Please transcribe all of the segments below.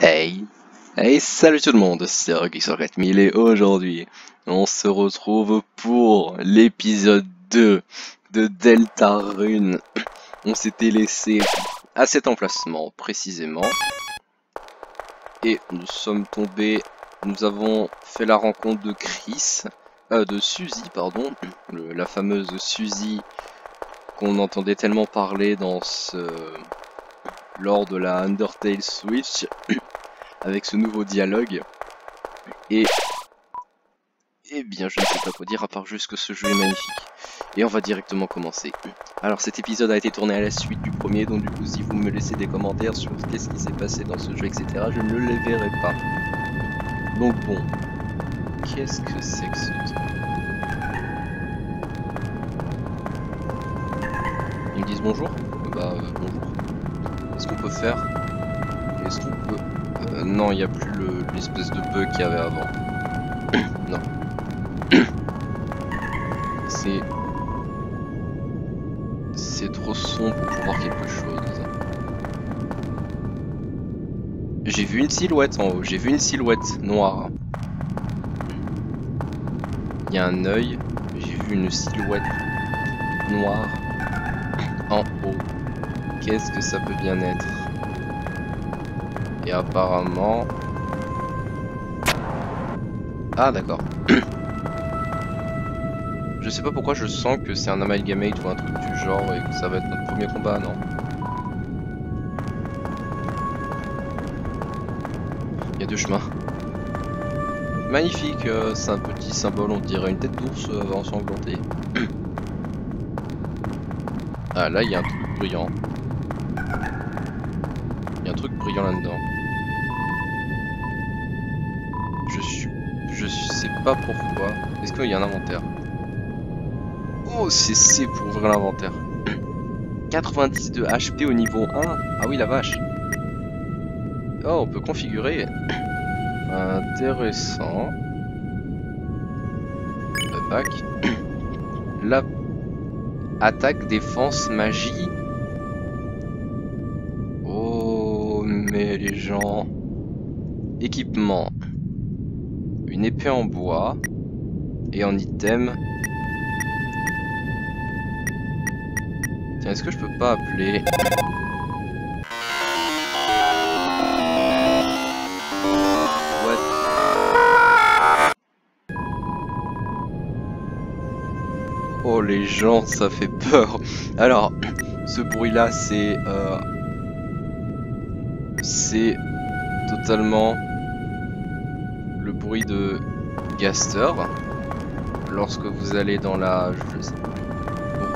Hey Hey salut tout le monde, c'est Rocky sur 4000 et aujourd'hui on se retrouve pour l'épisode 2 de Delta Rune. On s'était laissé à cet emplacement précisément et nous sommes tombés, nous avons fait la rencontre de Chris, euh, de Suzy pardon, la fameuse Suzy qu'on entendait tellement parler dans ce lors de la Undertale Switch avec ce nouveau dialogue. Et eh bien, je ne sais pas quoi dire à part juste que ce jeu est magnifique. Et on va directement commencer. Alors cet épisode a été tourné à la suite du premier, donc du coup si vous me laissez des commentaires sur qu'est-ce qui s'est passé dans ce jeu, etc., je ne les verrai pas. Donc bon, qu'est-ce que c'est que ce truc? Ils me disent bonjour? Bah euh, bonjour. Qu'est-ce qu'on peut faire Qu'est-ce qu'on peut... Euh, non, il n'y a plus l'espèce de bug qu'il y avait avant. non. C'est... C'est trop sombre pour voir quelque chose. J'ai vu une silhouette en haut, j'ai vu une silhouette noire. Il y a un œil, j'ai vu une silhouette noire en haut. Qu'est-ce que ça peut bien être? Et apparemment... Ah d'accord. je sais pas pourquoi je sens que c'est un amalgamate ou un truc du genre et que ça va être notre premier combat, non? Il y a deux chemins. Magnifique, euh, c'est un petit symbole, on dirait une tête d'ours euh, ensanglantée. ah là il y a un truc brillant. Là-dedans. Je suis... Je sais pas pourquoi. Est-ce qu'il y a un inventaire? Oh, c'est C pour ouvrir l'inventaire. 90 de HP au niveau 1 Ah oui, la vache. Oh, on peut configurer. Intéressant. Le. La attaque, défense, magie. Mais les gens. Équipement. Une épée en bois. Et en item. Tiens, est-ce que je peux pas appeler... Oh les gens, ça fait peur. Alors, ce bruit-là, c'est... Euh, c'est totalement le bruit de Gaster. Lorsque vous allez dans la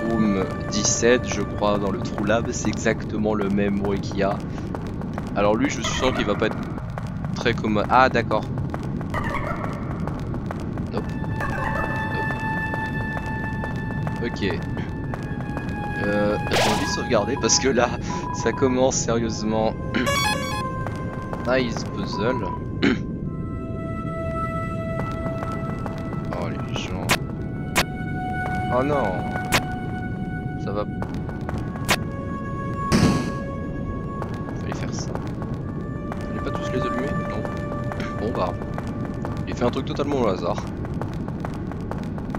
room 17, je crois, dans le True Lab, c'est exactement le même bruit qu'il y a. Alors lui, je sens qu'il va pas être très commode. Ah, d'accord. Nope. Ok. Euh, envie de sauvegarder parce que là, ça commence sérieusement. nice puzzle. oh les gens. Oh non. Ça va. Fallait faire ça. Fallait pas tous les allumer? Non. Bon bah. Il fait un truc totalement au hasard.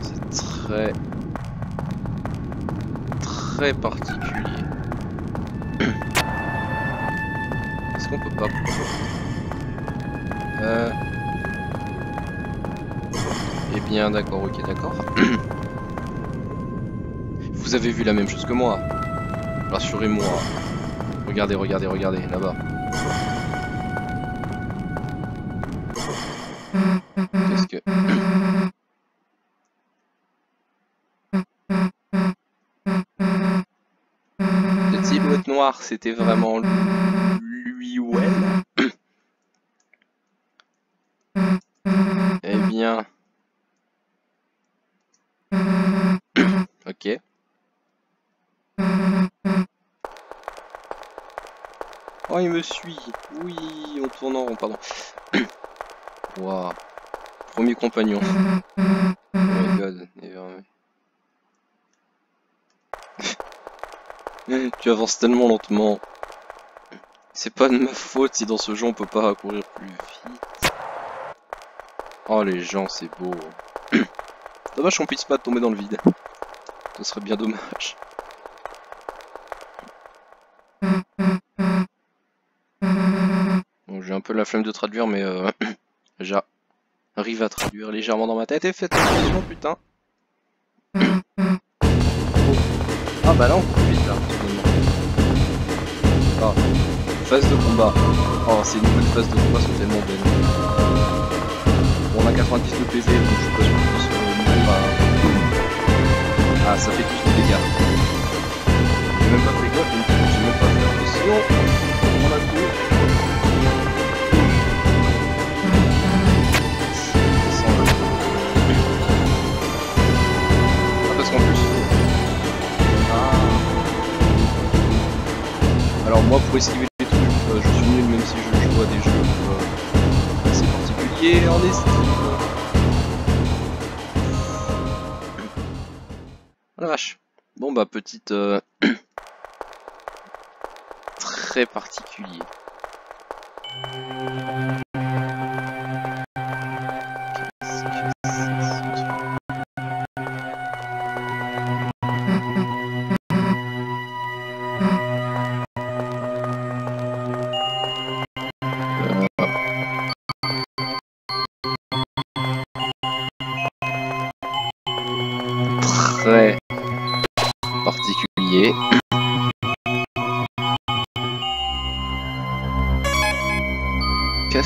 C'est très très particulier. Est-ce qu'on peut pas... Euh... Eh bien d'accord, ok d'accord. Vous avez vu la même chose que moi. Rassurez-moi. Regardez, regardez, regardez, là-bas. Qu'est-ce que... silhouette noire, c'était vraiment lui ou elle? Ok. Oh, il me suit Oui, on tourne en rond, pardon. Waouh. Premier compagnon. Oh my god. tu avances tellement lentement. C'est pas de ma faute si dans ce jeu on peut pas courir plus vite. Oh les gens, c'est beau. dommage qu'on puisse pas tomber dans le vide. Ce serait bien dommage. Bon, j'ai un peu la flemme de traduire, mais euh, j'arrive à traduire légèrement dans ma tête. Et faites attention, putain. Ah bah là on peut vite là, Ah, phase de combat. Oh, ces nouvelles phases de combat sont tellement belles. Bon, on a 90 de PV, ça fait plus de dégâts. J'ai même pas fait gaffe, j'ai même pas fait attention. On a couru. Alors moi pour esquiver les trucs, euh, je suis nul même si je joue à des jeux euh, assez particuliers en estime. Bon bah petite... Euh, très particulier. particulier.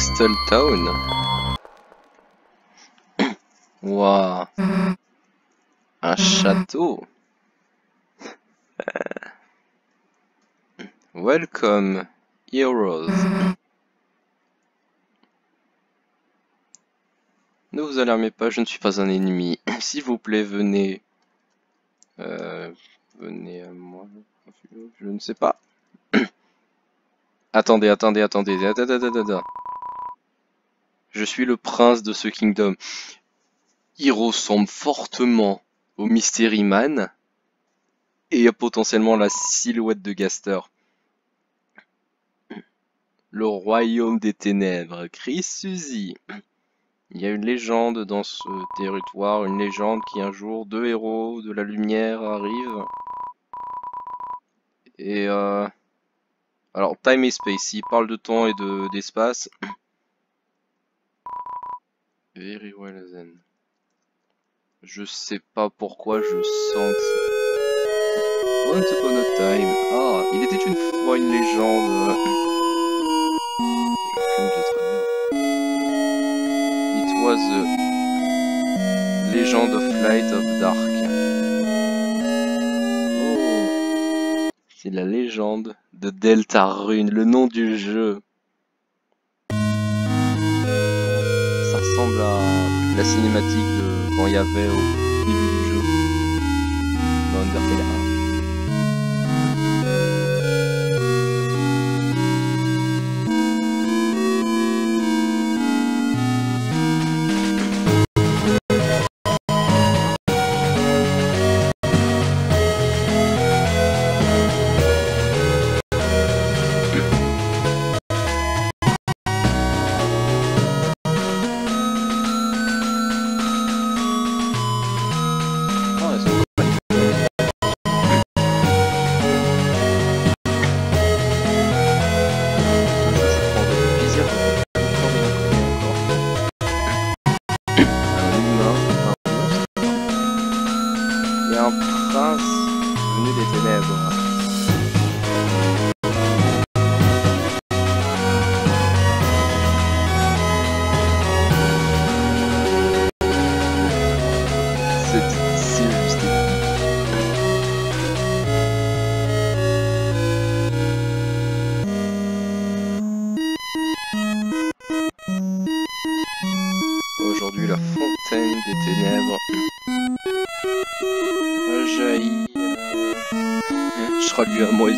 Castle Town. Waouh. Un château. Welcome, heroes. Ne vous alarmez pas, je ne suis pas un ennemi. S'il vous plaît, venez euh, venez à moi. Je ne sais pas. attendez, attendez, attendez. Je suis le prince de ce kingdom. Il ressemble fortement au Mystery Man et potentiellement la silhouette de Gaster. Le royaume des ténèbres, Chris Suzy. Il y a une légende dans ce territoire, une légende qui un jour deux héros de la lumière arrivent. Et euh... Alors, time et space, il parle de temps et d'espace. Very well. Je sais pas pourquoi je sens que Once upon a time. Ah, il était une fois une légende. was the Legend of Light of Dark. Oh. C'est la légende de Deltarune, le nom du jeu. Ressemble à la cinématique de quand il y avait au début du jeu. Dans Undertale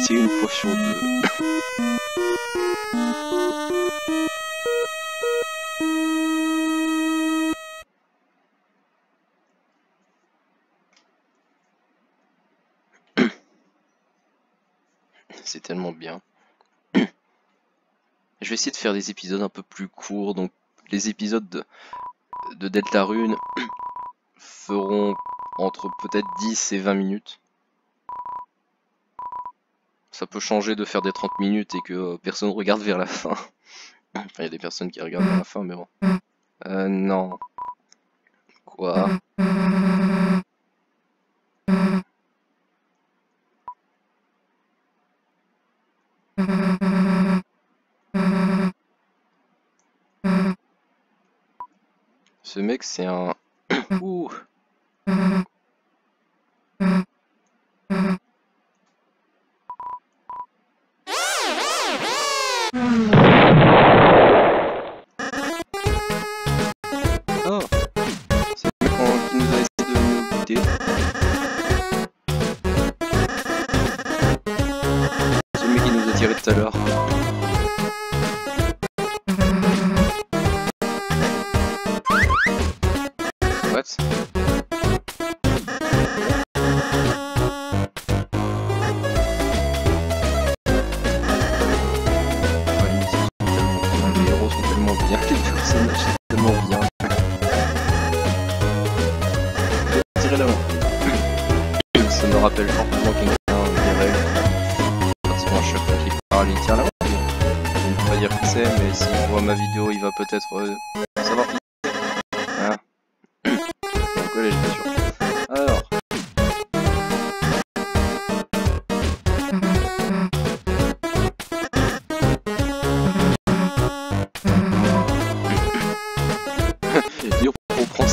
1. lui à moitié une sur deux. C'est tellement bien. Je vais essayer de faire des épisodes un peu plus courts, donc les épisodes de, de Deltarune feront entre peut-être 10 et 20 minutes. Ça peut changer de faire des 30 minutes et que euh, personne regarde vers la fin. enfin, il y a des personnes qui regardent vers la fin, mais bon. Euh, non. Quoi? Ce mec, c'est un... Ouh.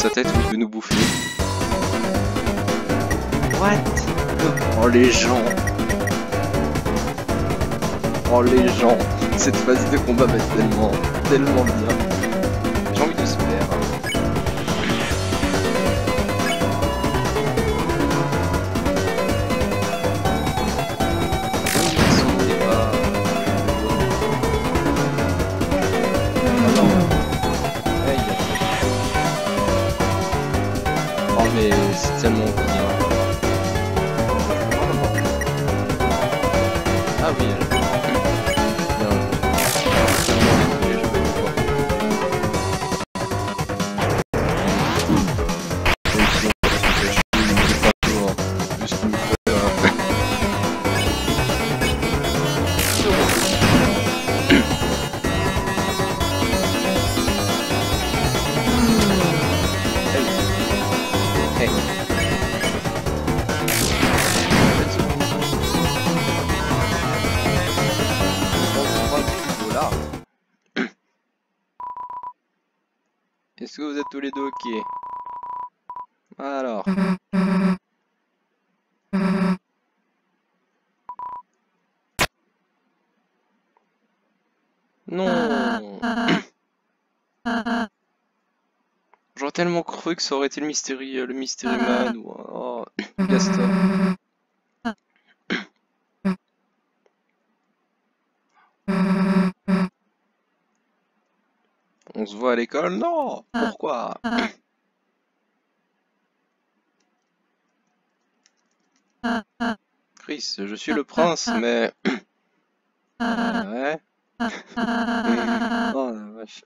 Sa tête où il veut nous bouffer. What Oh les gens Oh les gens Cette phase de combat va être tellement, tellement bien. Est-ce que vous êtes tous les deux ok Alors. Non J'aurais tellement cru que ça aurait été le Mystery, le Mystery Man ou oh, Gaston. On se voit à l'école? Non! Pourquoi? Chris, je suis le prince, mais... Ouais. Oh la vache.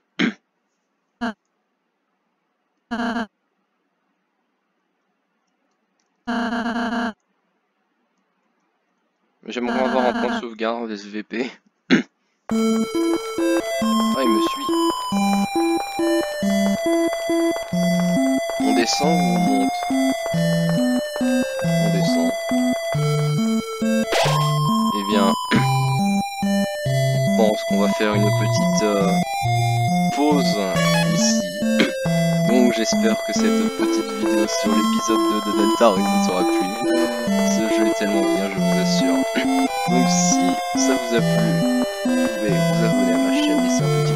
J'aimerais avoir un point de sauvegarde SVP. Ah, il me suit. On descend ou on monte? On descend. Eh bien, je pense qu'on va faire une petite euh, pause ici. Donc j'espère que cette petite vidéo sur l'épisode 2 de Deltarune vous aura plu. Ce jeu est tellement bien, je vous assure. Donc si ça vous a plu, vous pouvez vous abonner à ma chaîne, laisser un petit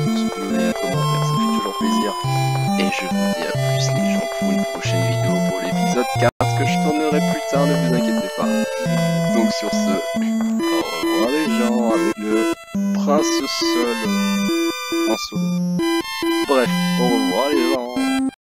je vous dis à plus les gens pour une prochaine vidéo pour l'épisode 4 que je tournerai plus tard, ne vous inquiétez pas. Donc sur ce, au revoir les gens avec le prince seul. Prince. Bref, au revoir les gens.